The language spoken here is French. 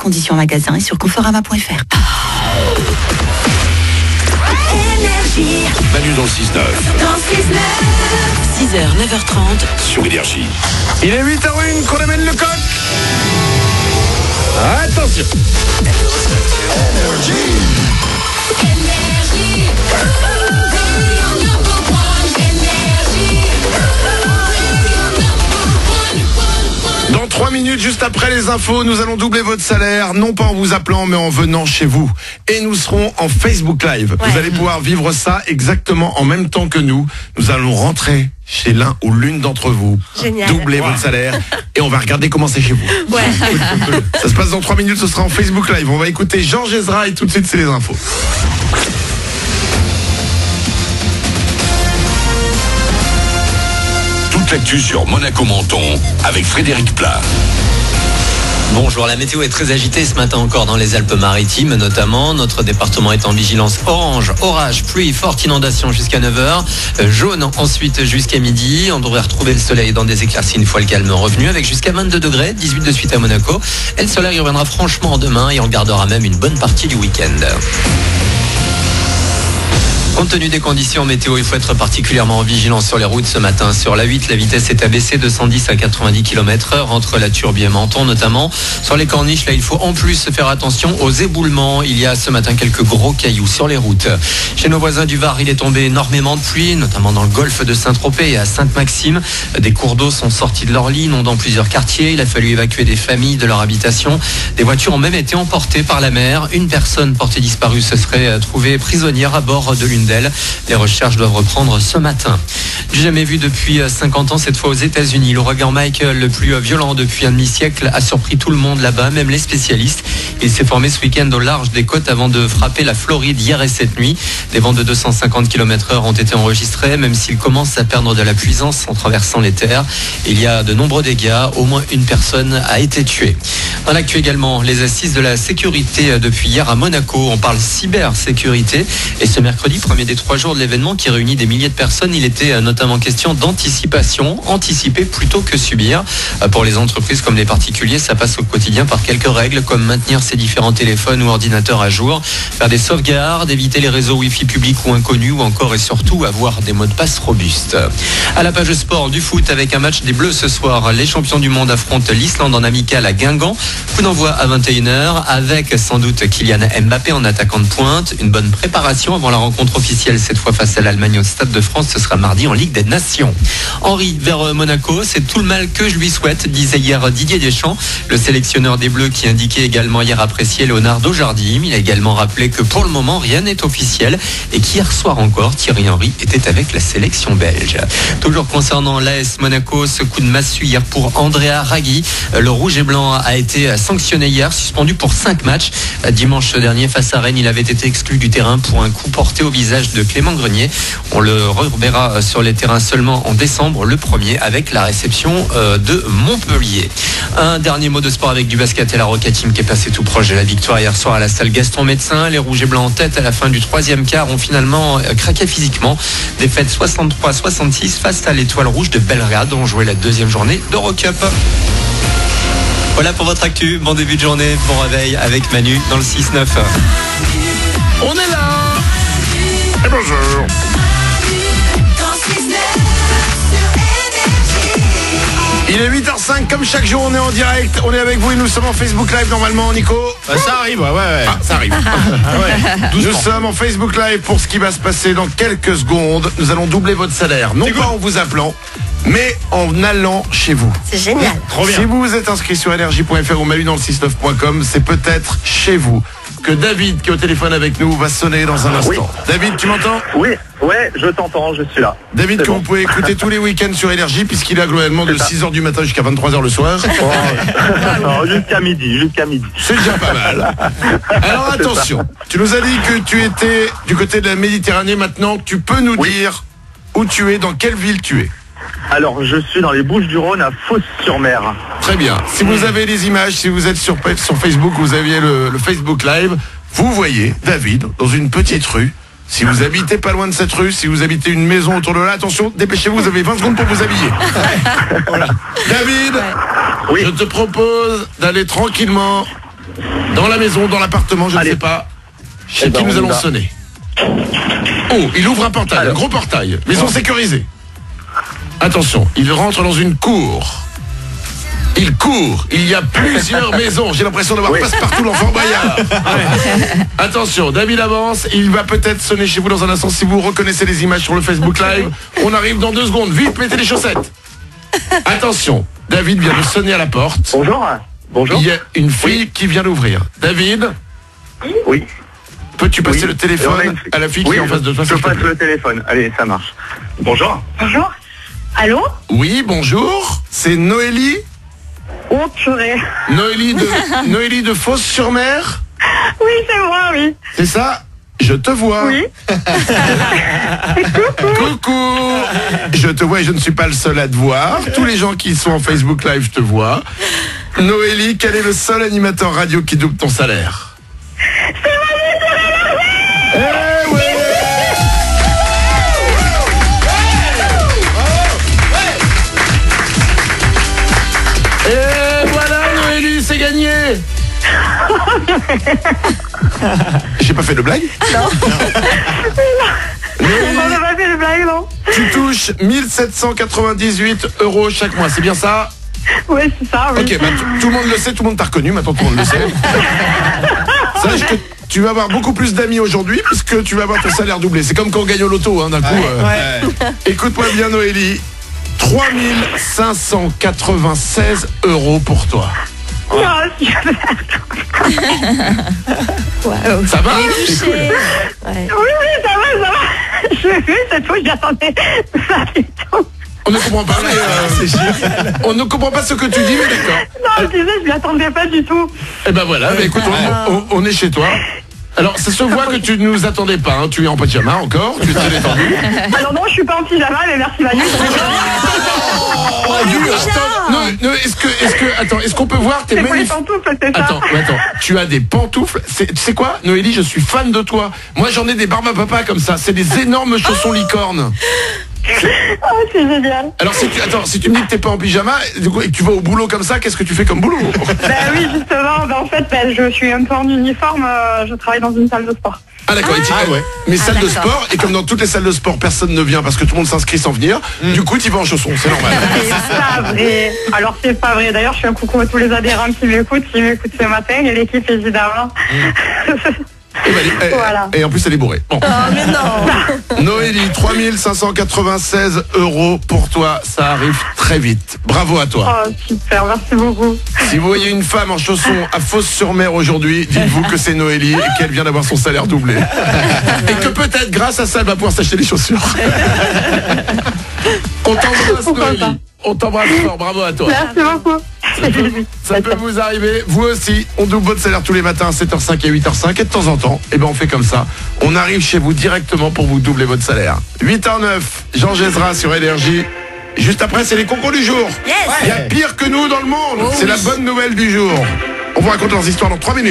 Conditions en magasin et sur conforama.fr. Manu dans le 6-9. 6h, 9h30. Sur Énergie. Il est 8h01 qu'on amène le coq. Attention. Minutes, juste après les infos, nous allons doubler votre salaire, non pas en vous appelant, mais en venant chez vous. Et nous serons en Facebook Live. Vous allez pouvoir vivre ça exactement en même temps que nous. Nous allons rentrer chez l'un ou l'une d'entre vous. Génial. Doubler votre salaire. Et on va regarder comment c'est chez vous. Ouais. Ça se passe dans 3 minutes, ce sera en Facebook Live. On va écouter Jean Gézra et tout de suite, c'est les infos. Toute l'actu sur Monaco Menton avec Frédéric Plat. Bonjour, la météo est très agitée ce matin encore dans les Alpes-Maritimes notamment. Notre département est en vigilance orange, orage, pluie, forte inondation jusqu'à 9h. Euh, Jaune ensuite jusqu'à midi. On devrait retrouver le soleil dans des éclaircies une fois le calme revenu avec jusqu'à 22 degrés, 18 de suite à Monaco. Et le soleil reviendra franchement demain et on gardera même une bonne partie du week-end. Compte tenu des conditions météo, il faut être particulièrement vigilant sur les routes ce matin. Sur la 8, la vitesse est abaissée de 110 à 90 km heure entre la Turbie et Menton notamment. Sur les corniches, là, il faut en plus faire attention aux éboulements. Il y a ce matin quelques gros cailloux sur les routes. Chez nos voisins du Var, il est tombé énormément de pluie, notamment dans le golfe de Saint-Tropez et à Sainte-Maxime. Des cours d'eau sont sortis de leur lit, inondant plusieurs quartiers. Il a fallu évacuer des familles de leur habitation. Des voitures ont même été emportées par la mer. Une personne portée disparue se serait trouvée prisonnière à bord de l'une Les recherches doivent reprendre ce matin. Jamais vu depuis euh, 50 ans, cette fois aux États-Unis. L'ouragan Michael, le plus euh, violent depuis un demi-siècle, a surpris tout le monde là-bas, même les spécialistes. Il s'est formé ce week-end au large des côtes avant de frapper la Floride hier et cette nuit. Des vents de 250 km heure ont été enregistrés, même s'il commence à perdre de la puissance en traversant les terres. Il y a de nombreux dégâts. Au moins une personne a été tuée. Dans l'actu également, les assises de la sécurité euh, depuis hier à Monaco. On parle cybersécurité. Et ce mercredi, premier des trois jours de l'événement qui réunit des milliers de personnes, il était euh, notamment question d'anticipation, anticiper plutôt que subir. Euh, Pour les entreprises comme les particuliers, ça passe au quotidien par quelques règles comme maintenir ses différents téléphones ou ordinateurs à jour, faire des sauvegardes, éviter les réseaux Wi-Fi publics ou inconnus ou encore et surtout avoir des mots de passe robustes. À la page sport du foot avec un match des Bleus ce soir, les champions du monde affrontent l'Islande en amical à Guingamp. Coup d'envoi à 21h avec sans doute Kylian Mbappé en attaquant de pointe. Une bonne préparation avant la rencontre officielle cette fois face à l'Allemagne au Stade de France. Ce sera mardi en Ligue des Nations. Henri vers euh, Monaco, c'est tout le mal que je lui souhaite, disait hier Didier Deschamps, le sélectionneur des Bleus qui indiquait également hier apprécier Leonardo Jardim. Il a également rappelé que pour le moment rien n'est officiel et qu'hier soir encore Thierry Henry était avec la sélection belge. Toujours concernant l'AS Monaco, ce coup de massue hier pour Andrea Raghi. Euh, Le rouge et blanc a été sanctionné hier, suspendu pour 5 matchs. Euh, Dimanche dernier face à Rennes, il avait été exclu du terrain pour un coup porté au visage de Clément Grenier. On le reverra sur les terrains seulement en décembre, le premier, avec la réception euh, de Montpellier. Un dernier mot de sport avec du basket et la Rocket Team qui est passé tout proche de la victoire hier soir à la salle Gaston Médecin. Les rouges et blancs en tête à la fin du troisième quart ont finalement euh, craqué physiquement. Défaite 63-66 face à l'étoile rouge de Belgrade. On jouait la deuxième journée d'Eurocup. Voilà pour votre actu. Bon début de journée, bon réveil avec Manu dans le 6-9. On est là Et bonjour Il est 8h05, comme chaque jour on est en direct, on est avec vous et nous sommes en Facebook Live normalement Nico ça arrive, ouais, ouais. Ah, ça arrive. Nous sommes en Facebook Live pour ce qui va se passer dans quelques secondes. Nous allons doubler votre salaire, non pas en vous appelant, mais en allant chez vous. C'est génial. Trop bien. Si vous vous êtes inscrit sur énergie.fr ou malu dans le 69.com, c'est peut-être chez vous que David, qui est au téléphone avec nous, va sonner dans un instant. David, tu m'entends Oui, ouais, je t'entends, je suis là. David, que bon. vous pouvez écouter tous les week-ends sur Énergie, puisqu'il est globalement de C'est ça. 6h du matin jusqu'à 23h le soir. Alors, jusqu'à midi, jusqu'à midi. C'est déjà pas mal. Alors attention, tu nous as dit que tu étais du côté de la Méditerranée maintenant. Tu peux nous Oui. dire où tu es, dans quelle ville tu es Alors, je suis dans les Bouches-du-Rhône à Fos-sur-Mer. Très bien. Si vous avez les images, si vous êtes sur, sur Facebook, vous aviez le, le Facebook Live, vous voyez David dans une petite rue. Si vous habitez pas loin de cette rue, si vous habitez une maison autour de là, attention, dépêchez-vous, vous avez 20 secondes pour vous habiller. Voilà. David, Oui. je te propose d'aller tranquillement Dans la maison, dans l'appartement, je ne sais pas. Chez Eh ben, qui nous allons va. sonner Oh, il ouvre un portail, un gros portail. Maison sécurisée. Attention, il rentre dans une cour. Il court, il y a plusieurs maisons. J'ai l'impression d'avoir Oui. passe-partout l'enfant Bayard. Attention, David avance. Il va peut-être sonner chez vous dans un instant si vous reconnaissez les images sur le Facebook Live. On arrive dans deux secondes. Vite, mettez les chaussettes. Attention, David vient de sonner à la porte. Bonjour. Bonjour. Il y a une fille qui vient d'ouvrir. David, Oui. peux-tu passer Oui. le téléphone une à la fille oui, qui est en face de toi Je passe le téléphone. Allez, ça marche. Bonjour. Bonjour. Allô Oui, bonjour. C'est Noélie. Oh, purée. Noélie de, Noélie de Fosse-sur-Mer. Oui, c'est moi, oui. C'est ça Je te vois. Oui. Coucou Je te vois et je ne suis pas le seul à te voir. Tous les gens qui sont en Facebook Live te voient. Noélie, quel est le seul animateur radio qui double ton salaire? Et J'ai pas fait de blague On n'a pas fait de blague, non Tu touches 1798 euros chaque mois, c'est bien ça? Oui, c'est ça, oui. Ok, bah, tout- le monde le sait, tout le monde t'a reconnu, maintenant tout le monde le sait. Sache que tu vas avoir beaucoup plus d'amis aujourd'hui puisque tu vas avoir ton salaire doublé. C'est comme quand on gagne au loto, hein, d'un coup. euh. Écoute-moi bien, Noélie. 3596 euros pour toi. Ah, super. Ça va C'est cool. Oui, oui, ça va, ça va. Je l'ai vu, cette fois, je l'attendais pas du tout. On ne comprend pas. mais, euh, on ne comprend pas ce que tu dis, mais d'accord. Non, je disais, je l'attendais pas du tout. Eh ben voilà, bah, écoute, on, on- on est chez toi. Alors, ça se voit que tu ne nous attendais pas. hein. Tu es en pyjama encore, tu es très détendu. Alors non, je suis pas en pyjama, mais merci Manu. Non, attends, est-ce qu'on peut voir tes magnifiques... pantoufles, c'est ça Attends, attends, tu as des pantoufles. C'est tu sais quoi, Noélie, je suis fan de toi. Moi, j'en ai des barbes à papa comme ça. C'est des énormes chaussons licornes. Oh, c'est génial. Alors, si tu, attends, si tu me dis que t'es pas en pyjama du coup, et que tu vas au boulot comme ça, qu'est-ce que tu fais comme boulot Ben oui, justement, ben, en fait, ben, je suis un peu en uniforme, euh, je travaille dans une salle de sport. Ah d'accord, et tu- mais salle de sport, et comme dans toutes les salles de sport, personne ne vient parce que tout le monde s'inscrit sans venir, du coup, tu vas en chaussons, c'est normal. C'est pas vrai. Alors c'est pas vrai. D'ailleurs, je fais un coucou à tous les adhérents qui m'écoutent, qui m'écoutent ce matin, et l'équipe évidemment. Bah, elle- Voilà. et en plus, elle est bourrée. Bon. mais non Noélie, 3596 euros pour toi, ça arrive très vite. Bravo à toi. Oh super, merci beaucoup. Si vous voyez une femme en chaussons à Fosse-sur-Mer aujourd'hui, dites-vous que c'est Noélie et qu'elle vient d'avoir son salaire doublé. Et que peut-être grâce à ça, elle va pouvoir s'acheter des chaussures. On t'embrasse. Noélie. On t'embrasse fort, bravo à toi. Merci beaucoup. Ça peut, vous arriver, vous aussi, on double votre salaire tous les matins à 7h05 et 8h05 et de temps en temps, eh ben on fait comme ça. On arrive chez vous directement pour vous doubler votre salaire. 8h09, Jean Gézra sur Énergie. Juste après, c'est les concours du jour. Yes. Il y a pire que nous dans le monde. c'est la bonne nouvelle du jour. On vous raconte leurs histoires dans 3 minutes.